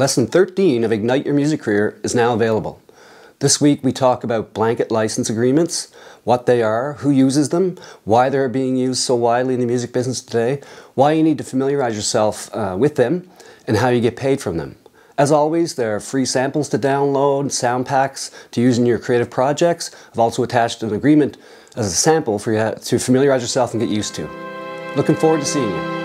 Lesson 13 of Ignite Your Music Career is now available. This week we talk about blanket license agreements, what they are, who uses them, why they're being used so widely in the music business today, why you need to familiarize yourself uh, with them, and how you get paid from them. As always, there are free samples to download, sound packs to use in your creative projects. I've also attached an agreement as a sample for you to familiarize yourself and get used to. Looking forward to seeing you.